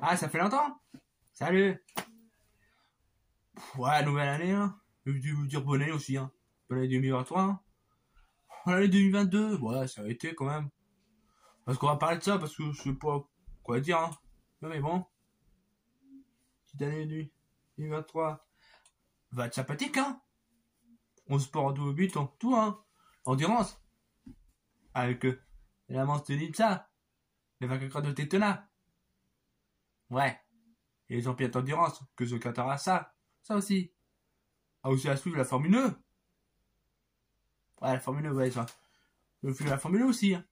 Ah, ça fait longtemps Salut Ouais, nouvelle année, hein. Je veux vous dire bonne année aussi, hein. Bonne année 2023, hein. L'année 2022, ouais, ça a été quand même. Parce qu'on va parler de ça, parce que je sais pas quoi dire, hein. Non, mais bon. Petite année 2023. Va être sympathique, hein. On se porte au but, en tout, hein. Endurance. Avec euh, la manche de Nipsa. Les 24 de Tétona. Ouais. Et les championnats d'endurance, que je à ça. Ça aussi. Ah, aussi à suivre la Formule 1. Ouais, la Formule 1, ouais, ça. Je fais la Formule 1 aussi. Hein.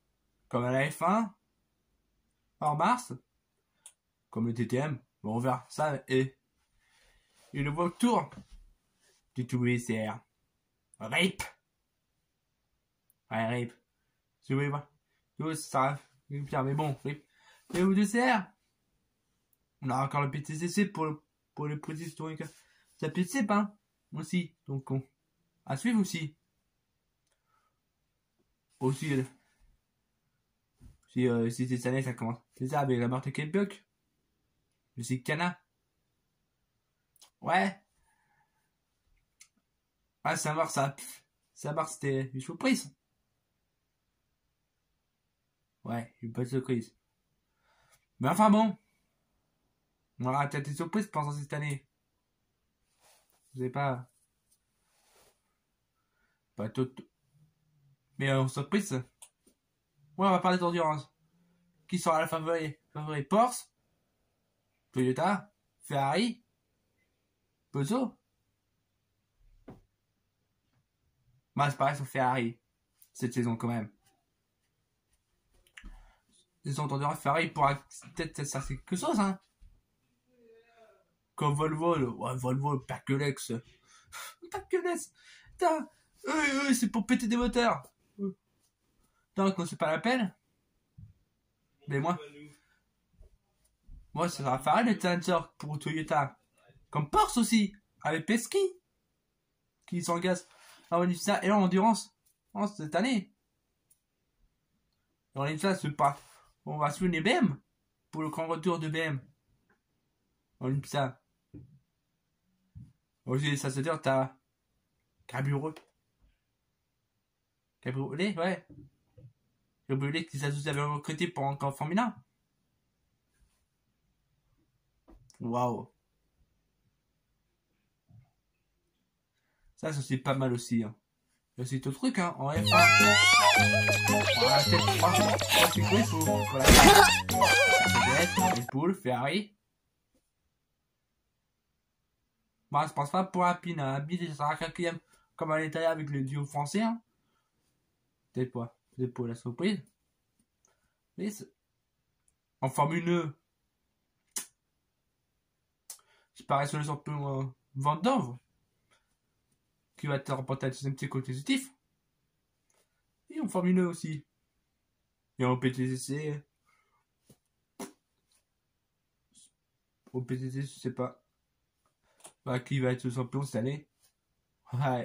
Comme à la F1. En mars. Comme le TTM. Bon, on verra ça. Et, et le voit tour du WCR. RIP. Ouais, RIP. Je voulais voir. Ça, mais bon, RIP. Et WCR. On a encore le PTCC pour, le, pour les petits historiques. Ça PTC, hein, aussi. Donc, on, à suivre aussi. Aussi, euh, si, euh, si cette année ça commence. C'est ça, avec la mort de Québec. Le sais Cana. Ouais. Ah, ça marche, ça. Ça marche, c'était une surprise. Ouais, une bonne surprise. Mais enfin bon. Aura peut-être des surprises pendant cette année. Vous savez pas. Pas tout. Mais en surprise. Ouais, on va parler d'endurance. Qui sera la favori Favori Porsche? Toyota? Ferrari? Peugeot? Bah, c'est pareil sur Ferrari. Cette saison, quand même. Les entendeurs Ferrari pourra peut-être ça quelque chose, hein. Comme Volvo, ouais, Volvo, pas que Lex. pas que Lex. Putain, c'est pour péter des moteurs. Donc, c'est pas la peine. Mais moi, moi, va faire le Challenger pour Toyota. Comme Porsche aussi, avec Pesky, qui s'engage à ça et en endurance, en cette année. Et on ça, c'est pas, on va suivre les BM pour le grand retour de BM. On ça. Aussi, ça se dire, t'as Cabriolet. Cabriolet, ouais. Cabriolet qui s'avait recruté pour encore Formule 1. Waouh. Ça, c'est pas mal aussi. Hein. C'est tout truc, hein, en F1. Voilà, peut-être 3 circuits pour, pour la Mercedes, Red Bull, Ferrari. Je pense pas pour Alpine. Alpine, ça sera quatrième, comme à l'intérieur avec le duo français. Hein. Peut-être pas. Pour la surprise. Mais en Formule 1, c'est pareil sur les champions euh, Vendôme, qui va te remporter un petit côté positif. Et en Formule 1 aussi. Et en PTCC. Au PTCC, je sais pas. Bah, qui va être le champion cette année?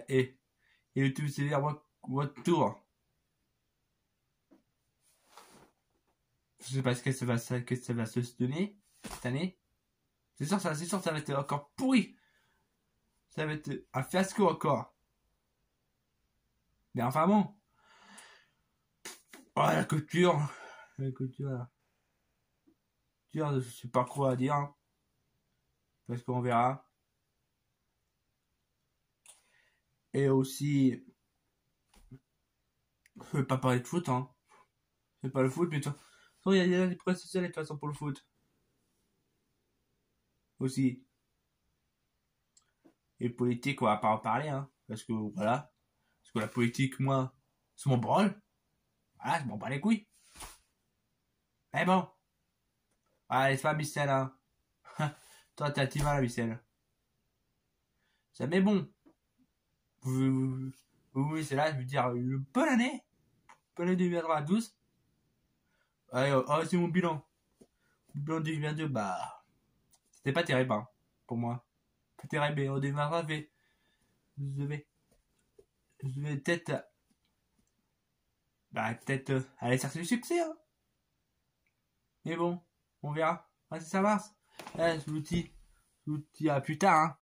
Et, et le TVC votre tour. Je sais pas ce que ça va, que ça va se donner cette année. C'est sûr, ça, c'est sûr, ça va être encore pourri. Ça va être un fiasco encore. Mais enfin bon. Oh, la culture. La culture, là. Je sais pas quoi dire. Parce qu'on verra. Et aussi. Je vais pas parler de foot, hein. C'est pas le foot, mais toi. Il y a des presse sociales de toute façon pour le foot. Aussi. Et politique, on va pas en parler, hein. Parce que, voilà. Parce que la politique, moi, c'est mon brol. Voilà, je m'en bats les couilles. Mais bon. Allez, c'est pas Michel, hein. Toi, t'as team à Michel. Ça m'est bon. Oui, c'est là, je veux dire, une bonne année. Bonne année 2012. Allez, oh, c'est mon bilan. Bilan 2022, bah. C'était pas terrible, hein, pour moi. Pas terrible, mais au démarrage, je vais. Je vais peut-être. Bah, peut-être euh, aller chercher le succès, hein. Mais bon, on verra. Ouais, ça marche. Eh, l'outil. L'outil à plus tard, hein.